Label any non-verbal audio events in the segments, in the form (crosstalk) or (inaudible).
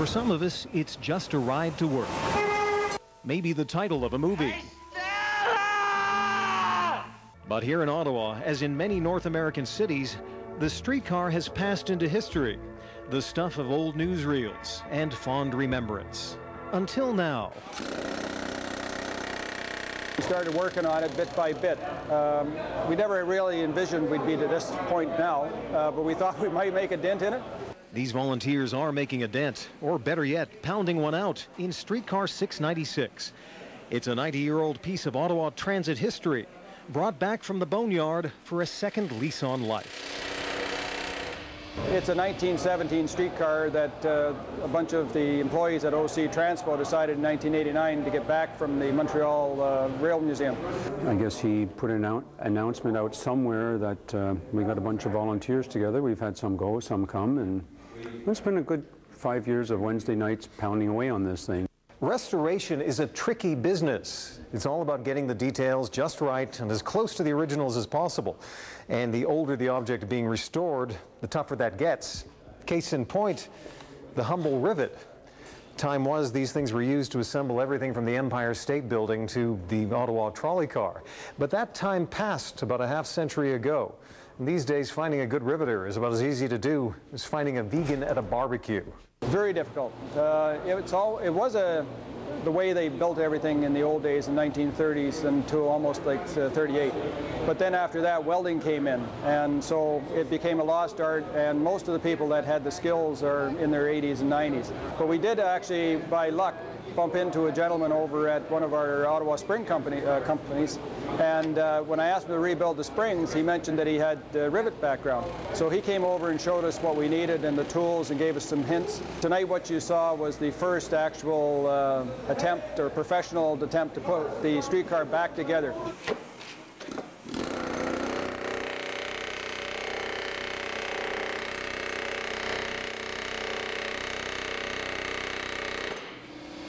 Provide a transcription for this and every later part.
For some of us, it's just a ride to work. Maybe the title of a movie. But here in Ottawa, as in many North American cities, the streetcar has passed into history, the stuff of old newsreels and fond remembrance. Until now. We started working on it bit by bit. Um, we never really envisioned we'd be to this point now, uh, but we thought (laughs) we might make a dent in it. These volunteers are making a dent, or better yet, pounding one out in Streetcar 696. It's a 90-year-old piece of Ottawa transit history, brought back from the boneyard for a second lease on life. It's a 1917 streetcar that uh, a bunch of the employees at OC Transpo decided in 1989 to get back from the Montreal uh, Rail Museum. I guess he put an out announcement out somewhere that uh, we got a bunch of volunteers together. We've had some go, some come, and it's been a good five years of Wednesday nights pounding away on this thing. Restoration is a tricky business. It's all about getting the details just right and as close to the originals as possible. And the older the object being restored, the tougher that gets. Case in point, the Humble Rivet. Time was these things were used to assemble everything from the Empire State Building to the Ottawa trolley car. But that time passed about a half century ago. And these days, finding a good riveter is about as easy to do as finding a vegan at a barbecue. Very difficult. Uh, it's all, it was a, the way they built everything in the old days in 1930s until almost like uh, 38. But then after that, welding came in, and so it became a lost art, and most of the people that had the skills are in their 80s and 90s. But we did actually, by luck, bump into a gentleman over at one of our Ottawa spring company, uh, companies, and uh, when I asked him to rebuild the springs, he mentioned that he had uh, rivet background. So he came over and showed us what we needed and the tools and gave us some hints. Tonight what you saw was the first actual uh, attempt or professional attempt to put the streetcar back together.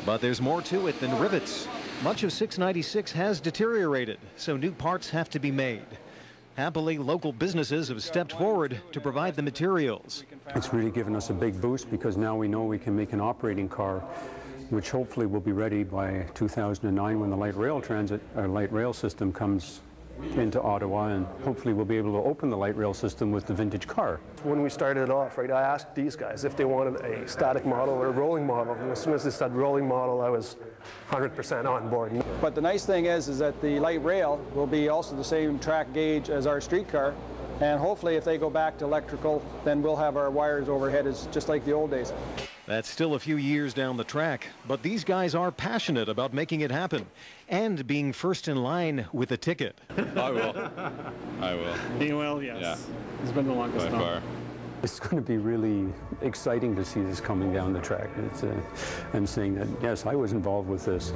But there's more to it than rivets. Much of 696 has deteriorated, so new parts have to be made. Happily, local businesses have stepped forward to provide the materials. It's really given us a big boost because now we know we can make an operating car which hopefully will be ready by 2009 when the light rail transit or light rail system comes into Ottawa and hopefully we'll be able to open the light rail system with the vintage car. When we started it off, right, I asked these guys if they wanted a static model or a rolling model. And as soon as they said rolling model, I was 100% on board. But the nice thing is, is that the light rail will be also the same track gauge as our streetcar. And hopefully if they go back to electrical, then we'll have our wires overhead as just like the old days. That's still a few years down the track, but these guys are passionate about making it happen and being first in line with a ticket. (laughs) I will. I will. You will, yes. Yeah. It's been the longest By time. far. It's going to be really exciting to see this coming down the track it's, uh, and seeing that, yes, I was involved with this.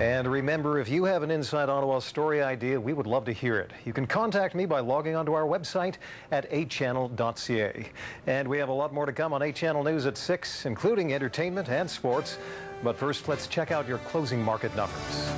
And remember, if you have an Inside Ottawa story idea, we would love to hear it. You can contact me by logging onto our website at achannel.ca. And we have a lot more to come on A-Channel News at 6, including entertainment and sports. But first, let's check out your closing market numbers.